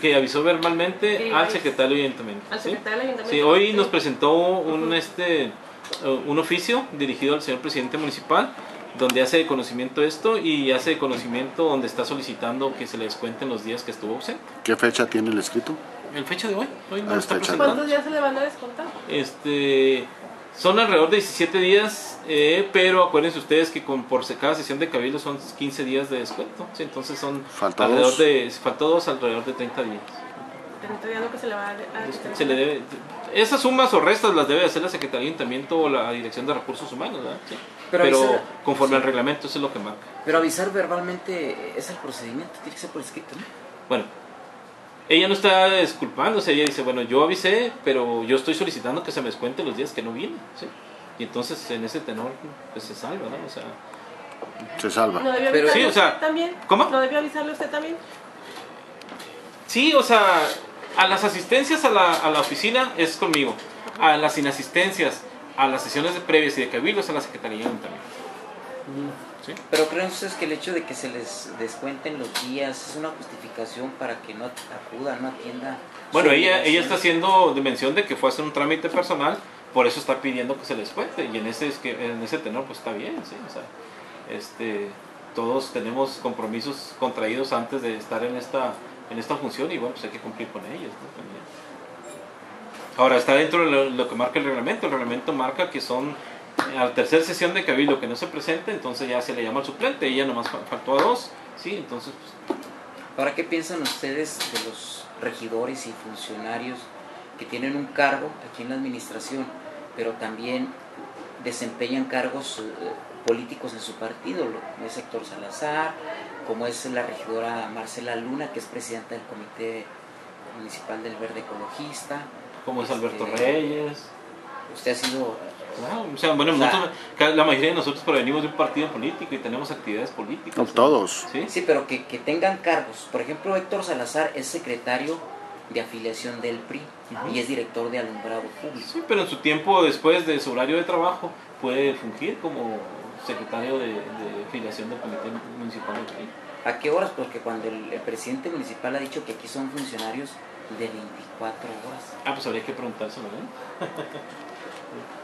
que avisó verbalmente Sí, al secretario del ayuntamiento. Al secretario del ayuntamiento. Sí, hoy Sí. nos presentó un este eh, un oficio dirigido al señor presidente municipal donde hace de conocimiento esto y hace de conocimiento donde está solicitando que se le descuenten los días que estuvo ausente. ¿Qué fecha tiene el escrito? El fecha de hoy, hoy no Ah, está. ¿Cuántos días se le van a descontar? Este, son alrededor de 17 días, eh, pero acuérdense ustedes que con, por cada sesión de cabildo son 15 días de descuento, ¿sí? entonces son Falta alrededor dos. de, faltó dos alrededor de 30 días. 30 días lo que se le va a a descontar. Se le debe, esas sumas o restas las debe hacer la Secretaría de Ayuntamiento o la Dirección de Recursos Humanos, ¿verdad? Sí. Pero Pero, avisar- conforme al reglamento, eso es lo que marca. Pero avisar verbalmente es el procedimiento, tiene que ser por escrito, ¿no? Bueno, ella no está disculpándose, ella dice, bueno, yo avisé, pero yo estoy solicitando que se me descuenten los días que no vienen, ¿sí? Y entonces en ese tenor, pues se salva, ¿no? O sea, Se salva. ¿No debió avisarle Sí, o sea, usted también? ¿cómo? ¿No debió avisarle usted también? Sí, o sea, a las asistencias a la, a la oficina es conmigo. A las inasistencias, a las sesiones de previas y de cabildos a la Secretaría de Pero creen ustedes que el hecho de que se les descuenten los días es una justificación para que no acuda, no atienda. Bueno, ella, ella está haciendo dimensión de que fue a hacer un trámite personal, por eso está pidiendo que se les cuente. Y en ese, es que, en ese tenor, pues está bien, ¿sí? O sea, este, todos tenemos compromisos contraídos antes de estar en esta, en esta función y bueno, pues hay que cumplir con ellos. ¿no? También. Ahora, está dentro de lo, lo que marca el reglamento. El reglamento marca que son a la tercera sesión de cabildo que no se presente, entonces ya se le llama al suplente. Ella nomás fa- faltó a dos, ¿sí? Entonces, pues, Ahora, ¿qué piensan ustedes de los regidores y funcionarios que tienen un cargo aquí en la administración, pero también desempeñan cargos eh, políticos en su partido, como es Héctor Salazar, como es la regidora Marcela Luna, que es presidenta del Comité Municipal del Verde Ecologista? como es Alberto Este, Reyes. Usted ha sido Claro, o sea, bueno, O sea- nosotros, la mayoría de nosotros provenimos de un partido político y tenemos actividades políticas. No, todos. ¿Sí? Sí, pero que, que tengan cargos. Por ejemplo, Héctor Salazar es secretario de afiliación del PRI y es director de alumbrado público. Sí, pero en su tiempo, después de su horario de trabajo, puede fungir como secretario de, de afiliación del Comité Municipal del PRI. ¿A qué horas? Porque cuando el, el presidente municipal ha dicho que aquí son funcionarios de 24 horas. Ah, pues habría que preguntárselo, ¿eh?